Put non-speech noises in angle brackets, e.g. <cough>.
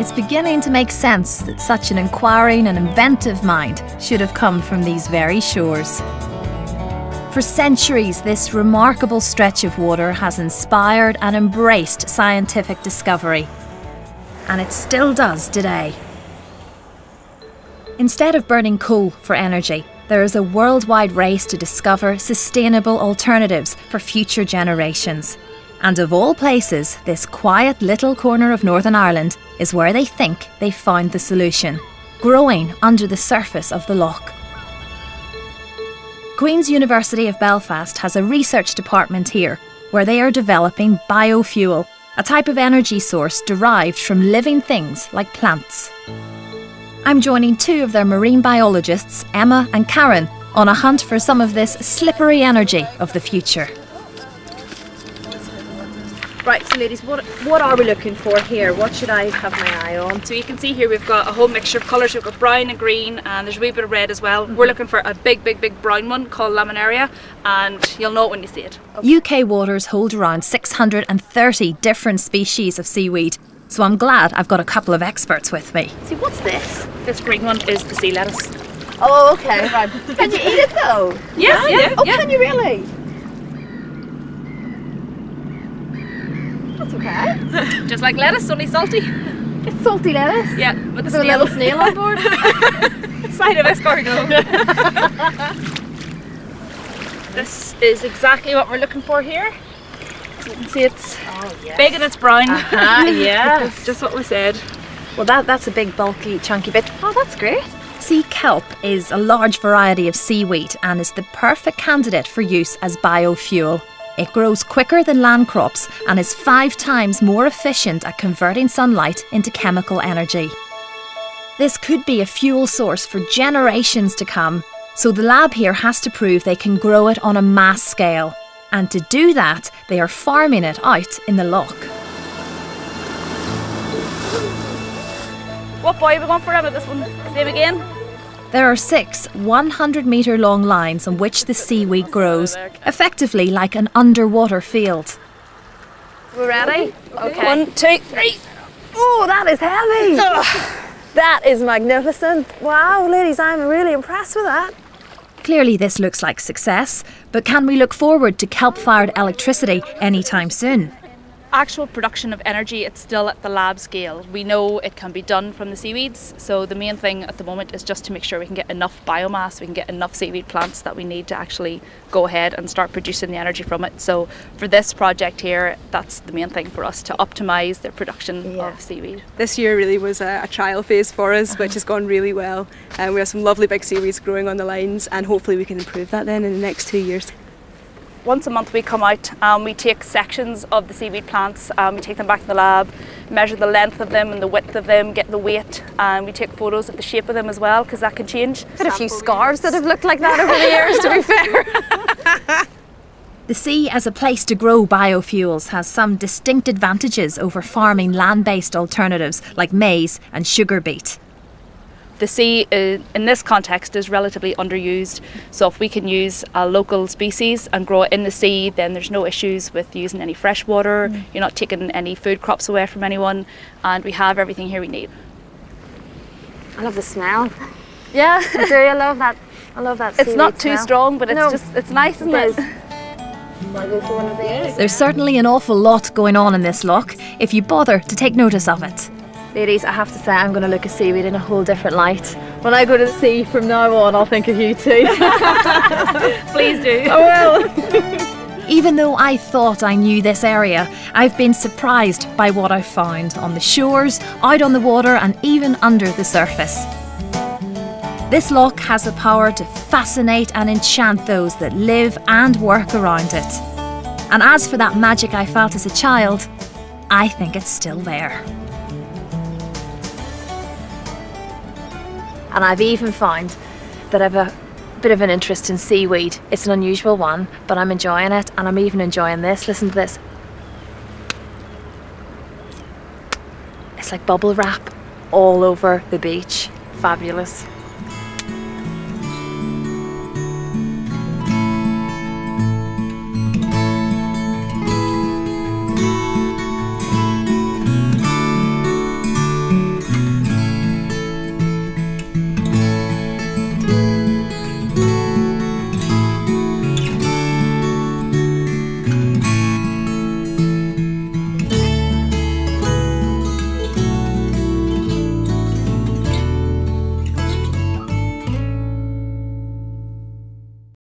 it's beginning to make sense that such an inquiring and inventive mind should have come from these very shores. For centuries, this remarkable stretch of water has inspired and embraced scientific discovery. And it still does today. Instead of burning coal for energy, there is a worldwide race to discover sustainable alternatives for future generations. And of all places, this quiet little corner of Northern Ireland is where they think they've found the solution, growing under the surface of the loch. Queen's University of Belfast has a research department here where they are developing biofuel, a type of energy source derived from living things like plants. I'm joining two of their marine biologists, Emma and Karen, on a hunt for some of this slippery energy of the future. Right, so ladies, what what are we looking for here? What should I have my eye on? So you can see here we've got a whole mixture of colours. We've got brown and green and there's a wee bit of red as well. We're mm-hmm. looking for a big, big, big brown one called Laminaria and you'll know it when you see it. UK waters hold around 630 different species of seaweed, so I'm glad I've got a couple of experts with me. See, what's this? This green one is the sea lettuce. Oh, okay, right. Can you eat it though? Yes, yeah, Oh, yeah. can you really? Okay. Just like lettuce, only salty. It's salty lettuce. Yeah, with the a snail. little snail on board. <laughs> side of escargot. <laughs> this is exactly what we're looking for here. You can see it's Oh, yeah. big and it's brown. <laughs> Ah, yeah. Just what we said. Well, that that's a big, bulky, chunky bit. Oh, that's great. Sea kelp is a large variety of seaweed and is the perfect candidate for use as biofuel. It grows quicker than land crops and is five times more efficient at converting sunlight into chemical energy. This could be a fuel source for generations to come, so the lab here has to prove they can grow it on a mass scale. And to do that, they are farming it out in the loch. What buoy are we going for Emma? This one? Same again? There are six 100 metre long lines on which the seaweed grows, effectively like an underwater field. We're ready. Okay. One, two, three. Oh, that is heavy. that is magnificent. Wow, ladies, I'm really impressed with that. Clearly, this looks like success, but can we look forward to kelp fired electricity anytime soon? Actual production of energy, it's still at the lab scale. We know it can be done from the seaweeds, so the main thing at the moment is just to make sure we can get enough biomass, we can get enough seaweed plants that we need to actually go ahead and start producing the energy from it. So for this project here, that's the main thing for us to optimise the production Yeah. of seaweed. This year really was a, a trial phase for us, which uh-huh. has gone really well. And we have some lovely big seaweeds growing on the lines, and hopefully we can improve that then in the next two years. Once a month we come out and we take sections of the seaweed plants, um, we take them back to the lab, measure the length of them and the width of them, get the weight, and we take photos of the shape of them as well because that can change. Had a few scarves that have looked like that over the years, to be <laughs> fair. <laughs> The sea as a place to grow biofuels has some distinct advantages over farming land based alternatives like maize and sugar beet. The sea uh, in this context is relatively underused, so if we can use a local species and grow it in the sea, then there's no issues with using any fresh water, you're not taking any food crops away from anyone, and we have everything here we need. I love the smell. <laughs> Yeah. I do. I love that. I love that. It's not too smell. strong, but it's No. just it's nice, isn't It it? is. Might go for one of these. There's certainly an awful lot going on in this lough if you bother to take notice of it. Ladies, I have to say, I'm going to look at seaweed in a whole different light. When I go to the sea from now on, I'll think of you too. <laughs> Please do. I will. Even though I thought I knew this area, I've been surprised by what I've found on the shores, out on the water, and even under the surface. This loch has the power to fascinate and enchant those that live and work around it. And as for that magic I felt as a child, I think it's still there. And I've even found that I've a bit of an interest in seaweed. It's an unusual one, but I'm enjoying it, and I'm even enjoying this. Listen to this. It's like bubble wrap all over the beach. Fabulous.